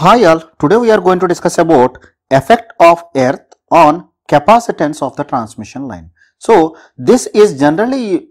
Hi all, today we are going to discuss about effect of earth on capacitance of the transmission line. So, this is generally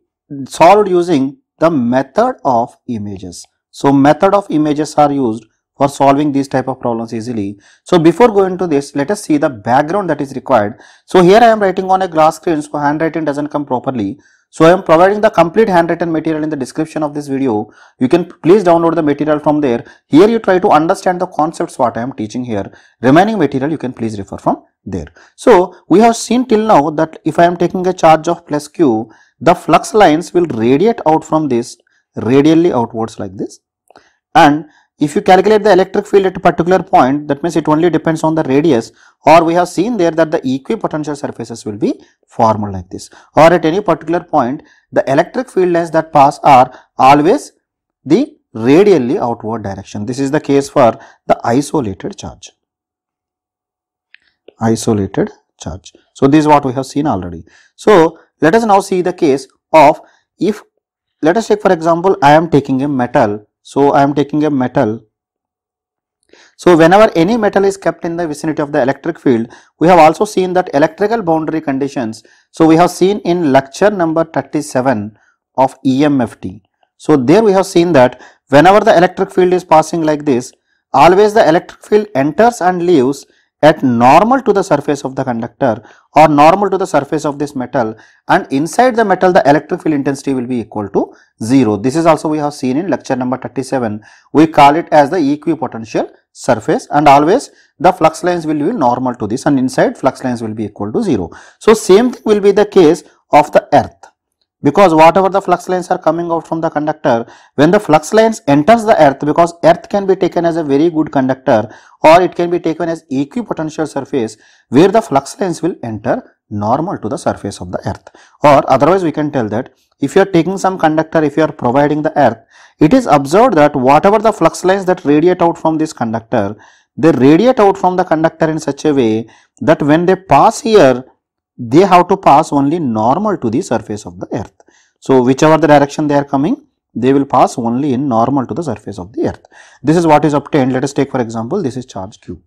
solved using the method of images. So, method of images are used for solving these type of problems easily. So, before going to this, let us see the background that is required. So, here I am writing on a glass screen, so handwriting doesn't come properly. So, I am providing the complete handwritten material in the description of this video. You can please download the material from there. Here you try to understand the concepts what I am teaching here. Remaining material you can please refer from there. So, we have seen till now that if I am taking a charge of plus q, the flux lines will radiate out from this radially outwards like this and if you calculate the electric field at a particular point that means it only depends on the radius or we have seen there that the equipotential surfaces will be formed like this or at any particular point the electric field lines that pass are always the radially outward direction. This is the case for the isolated charge. Isolated charge. So, this is what we have seen already. So, let us now see the case of if let us take for example, I am taking a metal so, I am taking a metal. So, whenever any metal is kept in the vicinity of the electric field, we have also seen that electrical boundary conditions. So, we have seen in lecture number 37 of EMFT. So, there we have seen that whenever the electric field is passing like this, always the electric field enters and leaves at normal to the surface of the conductor or normal to the surface of this metal and inside the metal the electric field intensity will be equal to 0. This is also we have seen in lecture number 37. We call it as the equipotential surface and always the flux lines will be normal to this and inside flux lines will be equal to 0. So, same thing will be the case of the earth because whatever the flux lines are coming out from the conductor when the flux lines enters the earth because earth can be taken as a very good conductor or it can be taken as equipotential surface where the flux lines will enter normal to the surface of the earth. Or otherwise we can tell that if you are taking some conductor if you are providing the earth it is observed that whatever the flux lines that radiate out from this conductor they radiate out from the conductor in such a way that when they pass here they have to pass only normal to the surface of the earth. So, whichever the direction they are coming, they will pass only in normal to the surface of the earth. This is what is obtained. Let us take for example, this is charge q.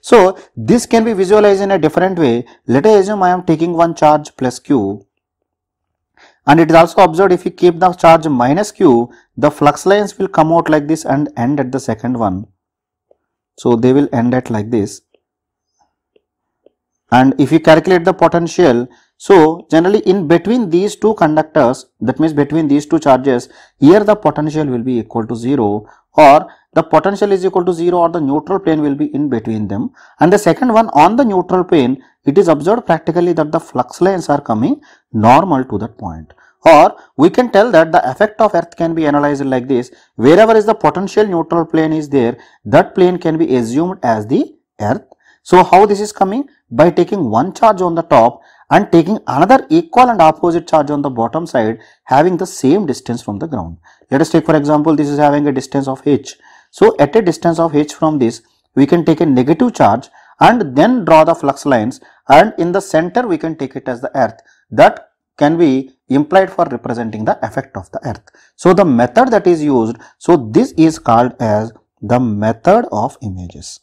So, this can be visualized in a different way. Let us assume I am taking one charge plus q and it is also observed if you keep the charge minus q, the flux lines will come out like this and end at the second one. So, they will end at like this and if you calculate the potential so generally in between these two conductors that means between these two charges here the potential will be equal to 0 or the potential is equal to 0 or the neutral plane will be in between them. And the second one on the neutral plane it is observed practically that the flux lines are coming normal to that point. Or we can tell that the effect of earth can be analyzed like this. Wherever is the potential neutral plane is there that plane can be assumed as the earth. So, how this is coming? By taking one charge on the top and taking another equal and opposite charge on the bottom side having the same distance from the ground. Let us take for example, this is having a distance of h. So, at a distance of h from this, we can take a negative charge and then draw the flux lines and in the center we can take it as the earth. That can be implied for representing the effect of the earth. So, the method that is used, so this is called as the method of images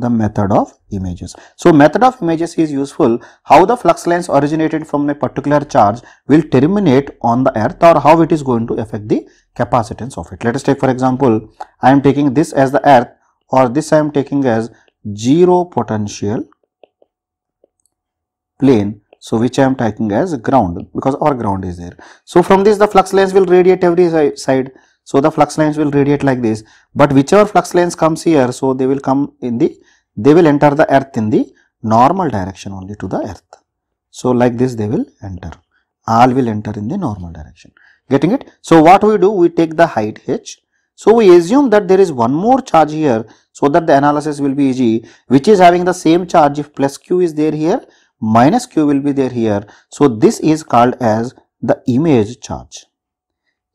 the method of images. So, method of images is useful how the flux lines originated from a particular charge will terminate on the earth or how it is going to affect the capacitance of it. Let us take for example, I am taking this as the earth or this I am taking as 0 potential plane. So, which I am taking as ground because our ground is there. So, from this the flux lines will radiate every side. So, the flux lines will radiate like this, but whichever flux lines comes here, so they will come in the, they will enter the earth in the normal direction only to the earth. So, like this they will enter, all will enter in the normal direction, getting it? So, what we do, we take the height h, so we assume that there is one more charge here, so that the analysis will be easy, which is having the same charge if plus q is there here, minus q will be there here. So, this is called as the image charge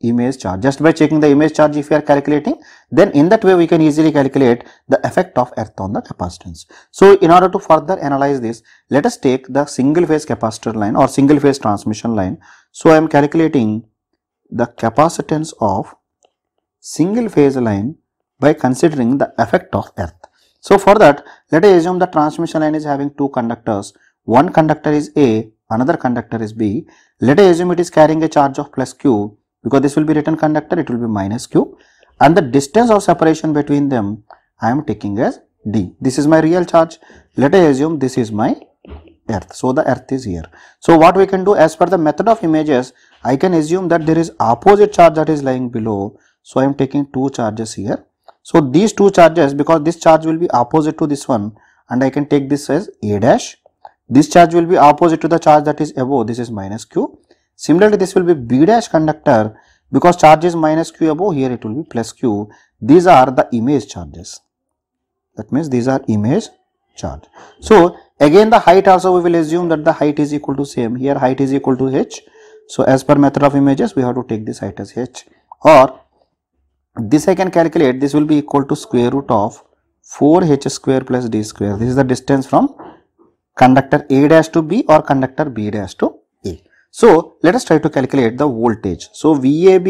image charge. Just by checking the image charge if we are calculating, then in that way we can easily calculate the effect of earth on the capacitance. So, in order to further analyze this, let us take the single phase capacitor line or single phase transmission line. So, I am calculating the capacitance of single phase line by considering the effect of earth. So for that, let us assume the transmission line is having two conductors. One conductor is A, another conductor is B. Let us assume it is carrying a charge of plus Q because this will be return conductor, it will be minus Q. And the distance of separation between them, I am taking as D. This is my real charge. Let us assume this is my earth. So the earth is here. So what we can do as per the method of images, I can assume that there is opposite charge that is lying below. So I am taking two charges here. So these two charges because this charge will be opposite to this one and I can take this as A dash. This charge will be opposite to the charge that is above this is minus Q. Similarly this will be B dash conductor because charge is minus Q above here it will be plus Q. These are the image charges. That means these are image charge. So again the height also we will assume that the height is equal to same here height is equal to h. So as per method of images we have to take this height as h or this I can calculate this will be equal to square root of 4h square plus d square. This is the distance from conductor A dash to B or conductor B dash to. So let us try to calculate the voltage. So VAB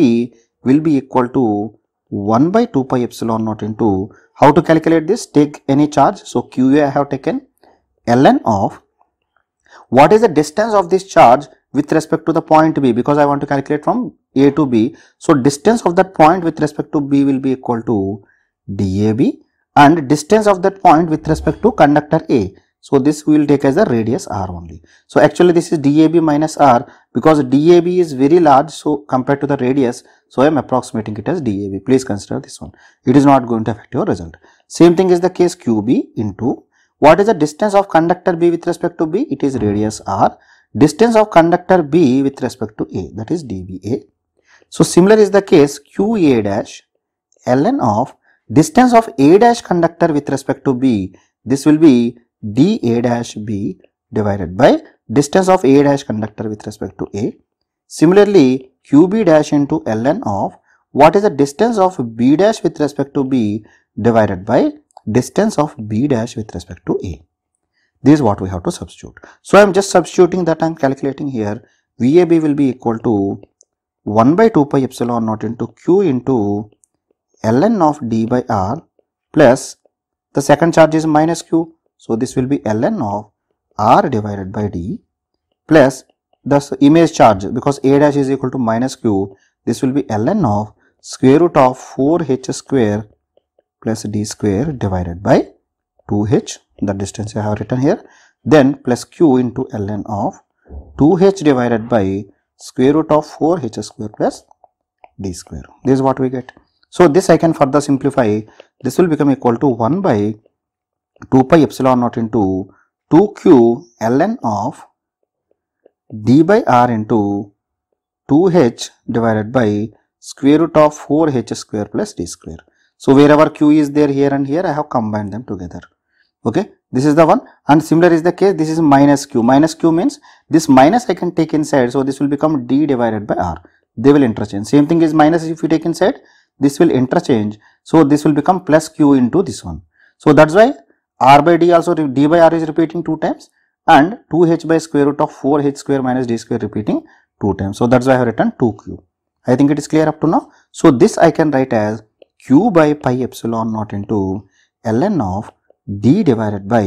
will be equal to 1 by 2 pi epsilon naught into how to calculate this take any charge. So QA I have taken ln of what is the distance of this charge with respect to the point B because I want to calculate from A to B. So distance of that point with respect to B will be equal to DAB and distance of that point with respect to conductor A. So this we will take as a radius R only. So actually this is DAB minus R because DAB is very large so compared to the radius. So I am approximating it as DAB. Please consider this one. It is not going to affect your result. Same thing is the case QB into what is the distance of conductor B with respect to B? It is radius R distance of conductor B with respect to A that is dBA. So similar is the case QA dash ln of distance of A dash conductor with respect to B this will be dA dash B divided by distance of A dash conductor with respect to A. Similarly QB dash into ln of what is the distance of B dash with respect to B divided by distance of B dash with respect to A. This is what we have to substitute. So I am just substituting that I am calculating here. VAB will be equal to 1 by 2 pi epsilon naught into Q into ln of D by R plus the second charge is minus Q. So this will be ln of R divided by D plus the image charge because A dash is equal to minus Q. This will be ln of square root of 4h square plus d square divided by 2h the distance I have written here then plus q into ln of 2h divided by square root of 4h square plus d square. This is what we get. So this I can further simplify. This will become equal to 1 by 2 pi epsilon naught into 2q ln of d by r into 2h divided by square root of 4h square plus d square. So wherever q is there here and here I have combined them together. Okay? This is the one. And similar is the case this is minus q. Minus q means this minus i can take inside so this will become d divided by r. They will interchange. Same thing is minus if you take inside this will interchange. So this will become plus q into this one. So that's why r by d also d by r is repeating two times and 2h by square root of 4h square minus d square repeating two times so that's why i have written 2q i think it is clear up to now so this i can write as q by pi epsilon naught into ln of d divided by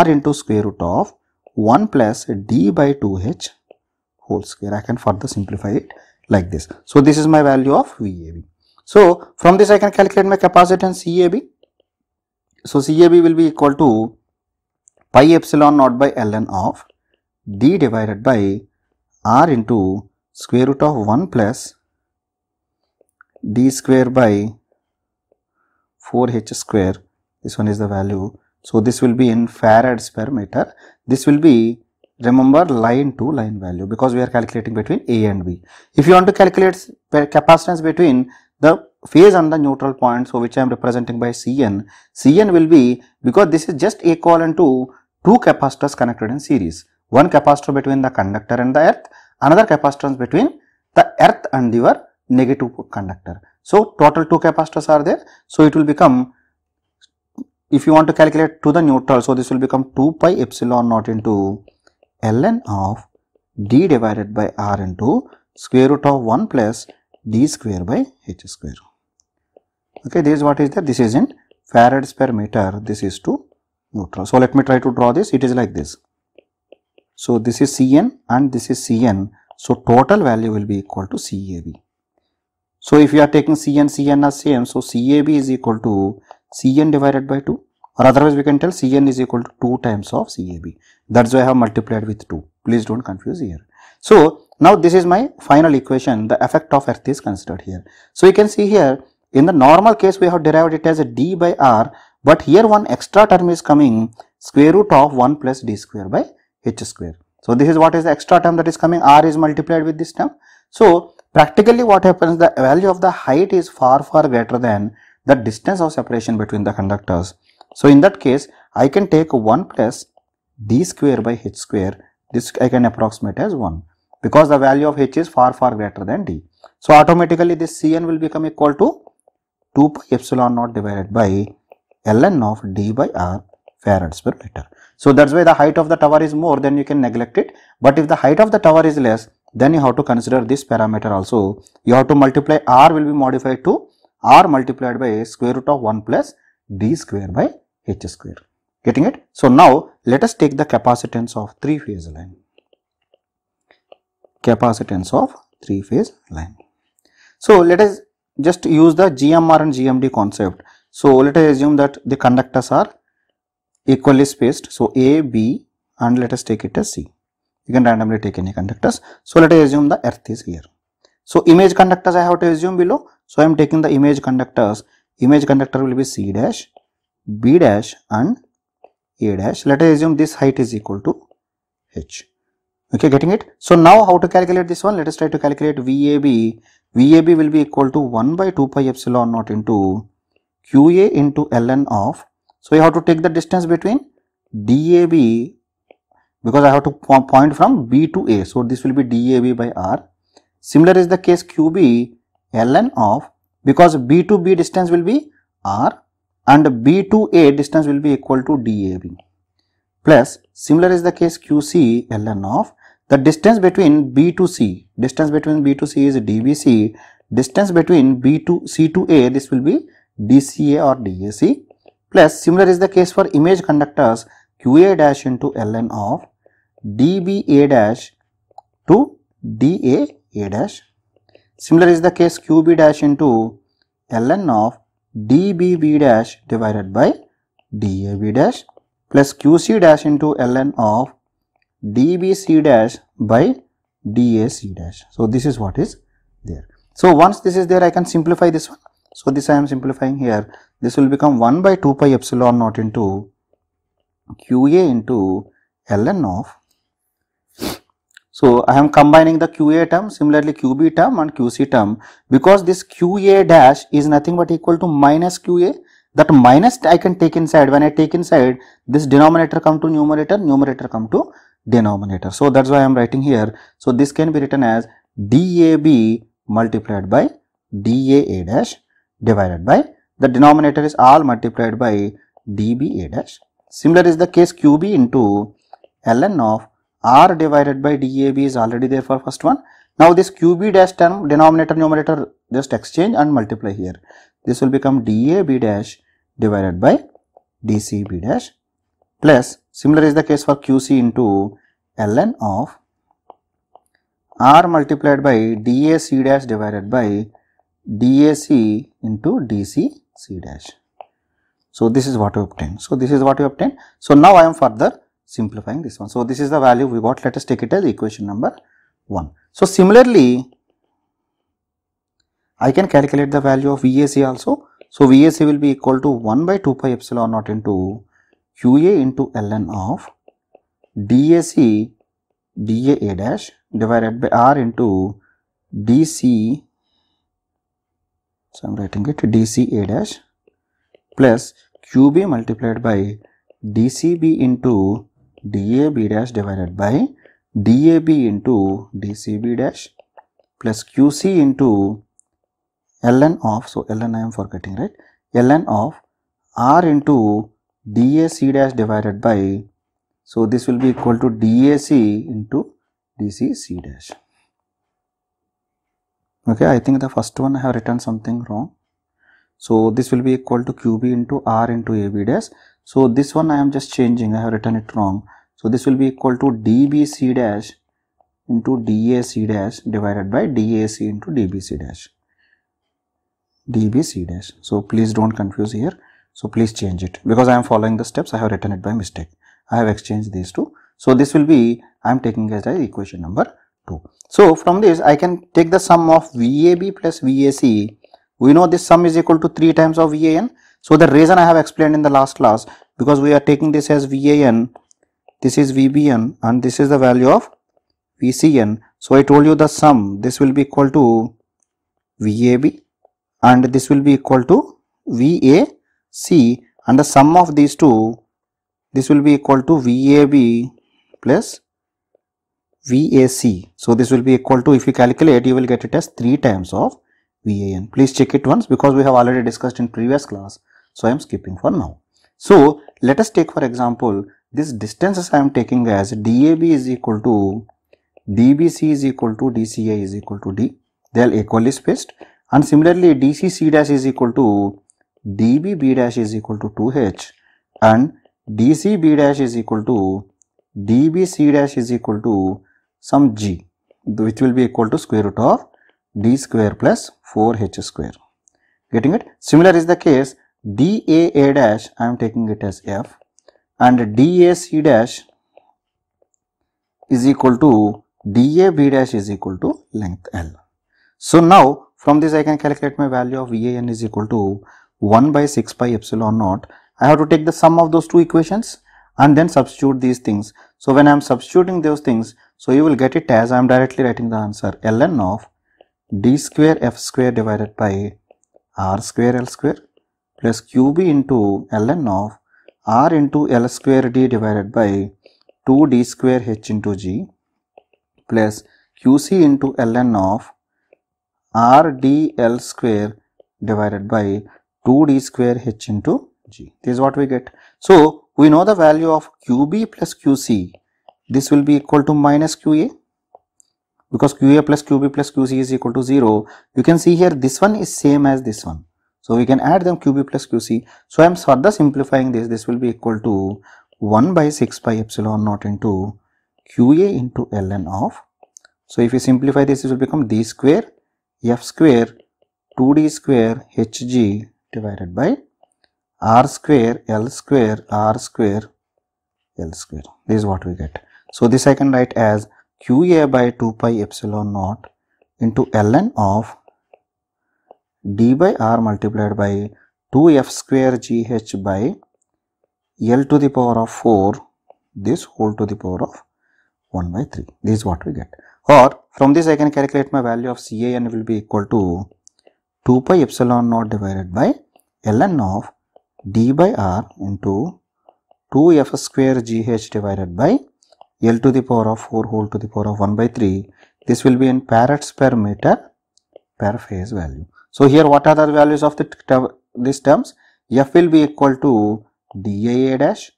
r into square root of 1 plus d by 2h whole square. I can further simplify it like this. So, this is my value of VAB. So, from this I can calculate my capacitance CAB. So, CAB will be equal to pi epsilon naught by ln of d divided by r into square root of 1 plus d square by 4h square. This one is the value. So this will be in farads per meter. This will be remember line to line value because we are calculating between a and b. If you want to calculate capacitance between the phase and the neutral point so which i am representing by cn. Cn will be because this is just equivalent to two capacitors connected in series. One capacitor between the conductor and the earth another capacitance between the earth and your negative conductor. So total two capacitors are there. So it will become if you want to calculate to the neutral, so this will become 2 pi epsilon naught into ln of d divided by r into square root of 1 plus d square by h square. Okay, this is what is there. This is in farads per meter. This is to neutral. So let me try to draw this. It is like this. So this is Cn and this is Cn. So total value will be equal to CAB. So if you are taking Cn, Cn as same, so CAB is equal to Cn divided by 2 or otherwise we can tell Cn is equal to 2 times of CAB. That's why I have multiplied with 2. Please don't confuse here. So now this is my final equation. The effect of earth is considered here. So you can see here in the normal case we have derived it as a d by r but here one extra term is coming square root of 1 plus d square by h square. So this is what is the extra term that is coming r is multiplied with this term. So practically what happens the value of the height is far far greater than the distance of separation between the conductors. So in that case I can take 1 plus d square by h square this I can approximate as 1 because the value of h is far far greater than d. So automatically this Cn will become equal to 2 pi epsilon naught divided by ln of d by r farads per meter. So that's why the height of the tower is more then you can neglect it but if the height of the tower is less then you have to consider this parameter also. You have to multiply r will be modified to r multiplied by square root of 1 plus d square by h square. Getting it? So now let us take the capacitance of three phase line. Capacitance of three phase line. So let us just use the GMR and GMD concept. So let us assume that the conductors are equally spaced. So A, B and let us take it as C. You can randomly take any conductors. So let us assume the earth is here. So image conductors I have to assume below. So I am taking the image conductors. Image conductor will be C dash, B dash and A dash. Let us assume this height is equal to H. Okay, getting it? So now how to calculate this one? Let us try to calculate VAB. VAB will be equal to 1 by 2 pi epsilon naught into QA into ln of. So you have to take the distance between DAB because I have to point from B to A. So this will be DAB by R. Similar is the case QB ln of because B to B distance will be R and B to A distance will be equal to DAB plus similar is the case QC ln of the distance between B to C, distance between B to C is DBC, distance between B to C to A, this will be DCA or DAC, plus similar is the case for image conductors QA dash into ln of DBA dash to DA A dash. Similar is the case QB dash into ln of DBB dash divided by DAB dash. Plus QC dash into ln of dbc dash by dac dash. So, this is what is there. So, once this is there I can simplify this one. So, this I am simplifying here. This will become 1 by 2 pi epsilon naught into qa into ln of. So, I am combining the qa term similarly qb term and qc term because this qa dash is nothing but equal to minus qa that minus I can take inside when I take inside this denominator come to numerator numerator come to denominator. So that's why I am writing here. So this can be written as DAB multiplied by DAA dash divided by the denominator is all multiplied by DBA dash. Similar is the case QB into ln of R divided by DAB is already there for first one. Now this QB dash term denominator numerator just exchange and multiply here. This will become DAB dash divided by DCB dash plus similar is the case for QC into ln of R multiplied by DAC dash divided by DAC into DC C dash. So, this is what we obtain. So, this is what we obtain. So, now I am further simplifying this one. So, this is the value we got. Let us take it as equation number 1. So, similarly, I can calculate the value of VAC also. So, VAC will be equal to 1 by 2 pi epsilon naught into QA into ln of DAC DA dash divided by R into DC so I am writing it DCA dash plus QB multiplied by DCB into DAB dash divided by DAB into DCB dash plus QC into ln of. So ln I am forgetting right? ln of R into DAC dash divided by, so this will be equal to DAC into DCC dash. Okay, I think the first one I have written something wrong. So this will be equal to QB into R into AB dash. So this one I am just changing. I have written it wrong. So this will be equal to DBC dash into DAC dash divided by DAC into DBC dash. DBC dash. So please don't confuse here. So please change it because I am following the steps. I have written it by mistake. I have exchanged these two. So this will be I am taking as a equation number 2. So from this I can take the sum of VAB plus VAC. We know this sum is equal to 3 times of VAN. So the reason I have explained in the last class because we are taking this as VAN, this is VBN and this is the value of VCN. So I told you the sum this will be equal to VAB and this will be equal to VAC and the sum of these two this will be equal to VAB plus VAC. So this will be equal to if you calculate you will get it as 3 times of VAN. Please check it once because we have already discussed in previous class. So I am skipping for now. So let us take for example this distances I am taking as DAB is equal to DBC is equal to DCA is equal to D. They are equally spaced and similarly DCC dash is equal to DBB dash is equal to 2H and DCB dash is equal to DBC dash is equal to some G which will be equal to square root of D square plus 4H square. Getting it? Similar is the case DAA dash I am taking it as F and DAC dash is equal to dA dash is equal to length L. So now from this I can calculate my value of VAN is equal to 1 by 6 pi epsilon naught. I have to take the sum of those two equations and then substitute these things. So when I am substituting those things, so you will get it as I am directly writing the answer ln of d square f square divided by r square l square plus qb into ln of r into l square d divided by 2 d square h into g plus QC into ln of RDL square divided by 2D square H into G. This is what we get. So, we know the value of QB plus QC. This will be equal to minus QA because QA plus QB plus QC is equal to 0. You can see here this one is same as this one. So, we can add them QB plus QC. So, I am further simplifying this. This will be equal to 1 by 6 pi epsilon naught into QA into ln of. So if you simplify this, it will become d square f square 2d square hg divided by r square l square r square l square. This is what we get. So this I can write as qa by 2 pi epsilon naught into ln of d by r multiplied by 2f square gh by l to the power of 4 this whole to the power of 1 by 3. This is what we get. Or from this I can calculate my value of CAN will be equal to 2 pi epsilon naught divided by ln of d by r into 2f square gh divided by L to the power of 4 whole to the power of 1 by 3. This will be in farads per meter per phase value. So here what are the values of the these terms? F will be equal to DAA dash,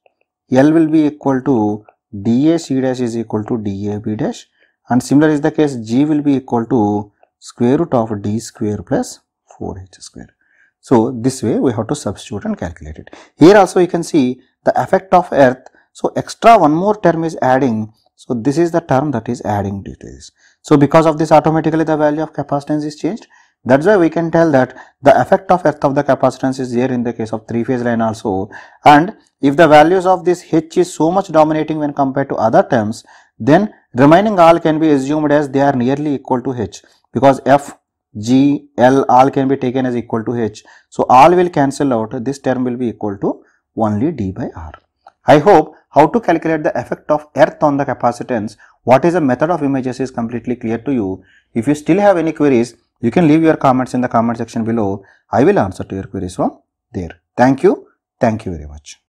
L will be equal to DAC dash is equal to DAB dash and similar is the case G will be equal to square root of D square plus 4H square. So this way we have to substitute and calculate it. Here also you can see the effect of earth. So extra one more term is adding. So this is the term that is adding to this. So because of this automatically the value of capacitance is changed. That's why we can tell that the effect of earth of the capacitance is there in the case of three phase line also. And if the values of this H is so much dominating when compared to other terms, then remaining all can be assumed as they are nearly equal to H because F, G, L all can be taken as equal to H. So all will cancel out. This term will be equal to only D by R. I hope how to calculate the effect of earth on the capacitance, what is the method of images is completely clear to you. If you still have any queries, you can leave your comments in the comment section below. I will answer to your queries from there. Thank you. Thank you very much.